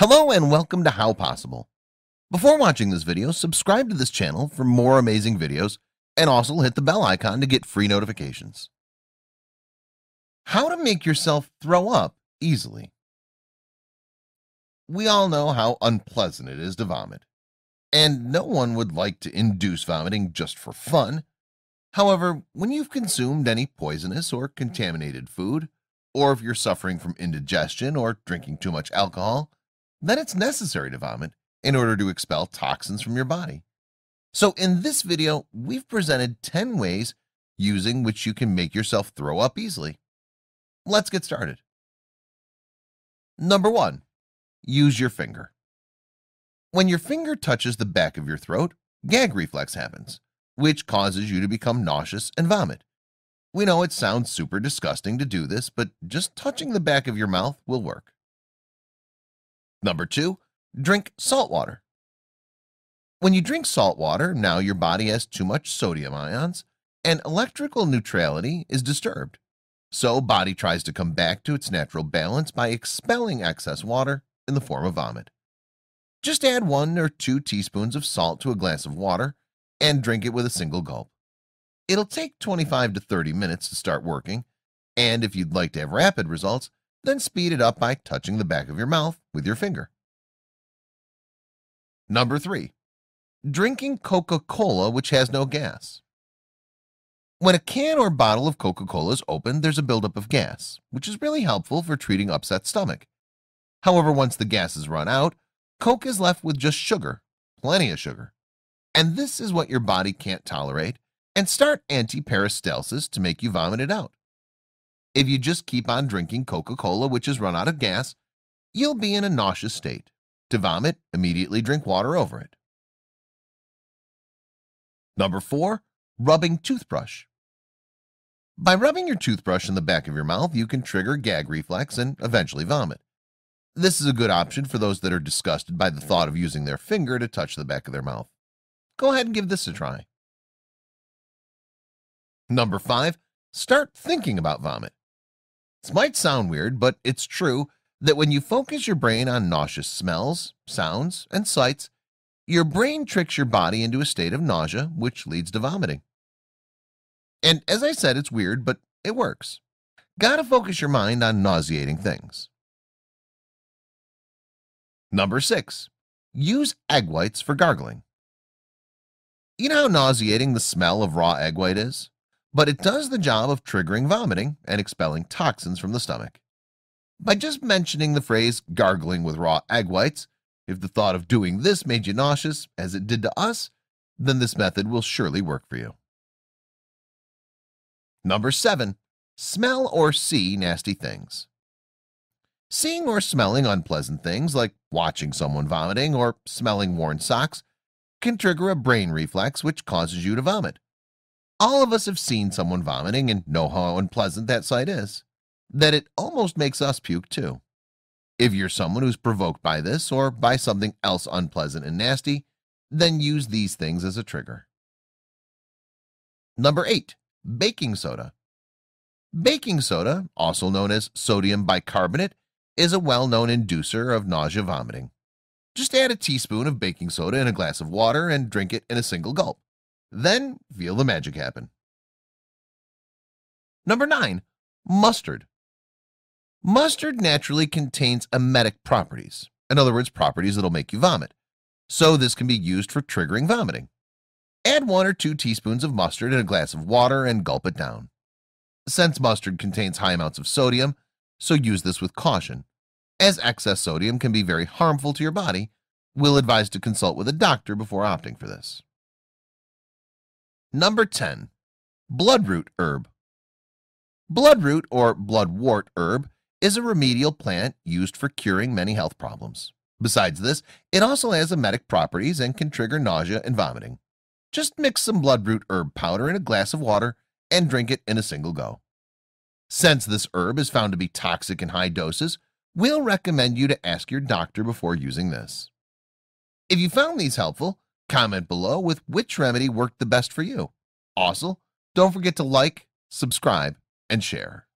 Hello and welcome to How Possible. Before watching this video, subscribe to this channel for more amazing videos and also hit the bell icon to get free notifications. How to make yourself throw up easily. We all know how unpleasant it is to vomit, and no one would like to induce vomiting just for fun. However, when you've consumed any poisonous or contaminated food, or if you're suffering from indigestion or drinking too much alcohol, then it's necessary to vomit in order to expel toxins from your body. So in this video, we've presented 10 ways using which you can make yourself throw up easily. Let's get started. Number one, use your finger. When your finger touches the back of your throat, gag reflex happens, which causes you to become nauseous and vomit. We know it sounds super disgusting to do this, but just touching the back of your mouth will work. Number two, drink salt water. When you drink salt water, now your body has too much sodium ions and electrical neutrality is disturbed. So body tries to come back to its natural balance by expelling excess water in the form of vomit. Just add one or two teaspoons of salt to a glass of water and drink it with a single gulp. It'll take 25 to 30 minutes to start working, and if you'd like to have rapid results, then speed it up by touching the back of your mouth with your finger. Number 3. Drinking Coca-Cola which has no gas. When a can or bottle of Coca-Cola is opened, there's a buildup of gas, which is really helpful for treating upset stomach. However, once the gas is run out, Coke is left with just sugar, plenty of sugar. And this is what your body can't tolerate and start anti-peristalsis to make you vomit it out. If you just keep on drinking Coca-Cola which has run out of gas, you'll be in a nauseous state. To vomit, immediately drink water over it. Number 4. Rubbing toothbrush. By rubbing your toothbrush in the back of your mouth, you can trigger gag reflex and eventually vomit. This is a good option for those that are disgusted by the thought of using their finger to touch the back of their mouth. Go ahead and give this a try. Number five, start thinking about vomit. This might sound weird, but it's true that when you focus your brain on nauseous smells, sounds, and sights, your brain tricks your body into a state of nausea, which leads to vomiting. And as I said, it's weird, but it works. Gotta focus your mind on nauseating things. Number six, use egg whites for gargling. You know how nauseating the smell of raw egg white is? But it does the job of triggering vomiting and expelling toxins from the stomach. By just mentioning the phrase gargling with raw egg whites, if the thought of doing this made you nauseous, as it did to us, then this method will surely work for you. Number 7. Smell or see nasty things. Seeing or smelling unpleasant things like watching someone vomiting or smelling worn socks can trigger a brain reflex which causes you to vomit. All of us have seen someone vomiting and know how unpleasant that sight is, that it almost makes us puke too. If you're someone who's provoked by this or by something else unpleasant and nasty, then use these things as a trigger. Number 8. Baking soda. Baking soda, also known as sodium bicarbonate, is a well-known inducer of nausea vomiting. Just add a teaspoon of baking soda in a glass of water and drink it in a single gulp. Then feel the magic happen. Number 9. Mustard. Mustard naturally contains emetic properties, in other words, properties that'll make you vomit. So this can be used for triggering vomiting. Add one or two teaspoons of mustard in a glass of water and gulp it down. Since mustard contains high amounts of sodium, so use this with caution. As excess sodium can be very harmful to your body, we'll advise to consult with a doctor before opting for this. Number 10. Bloodroot herb. Bloodroot or bloodwort herb is a remedial plant used for curing many health problems. Besides this, it also has emetic properties and can trigger nausea and vomiting. Just mix some bloodroot herb powder in a glass of water and drink it in a single go. Since this herb is found to be toxic in high doses, we'll recommend you to ask your doctor before using this. If you found these helpful, Comment below with which remedy worked the best for you. Also, don't forget to like, subscribe, and share.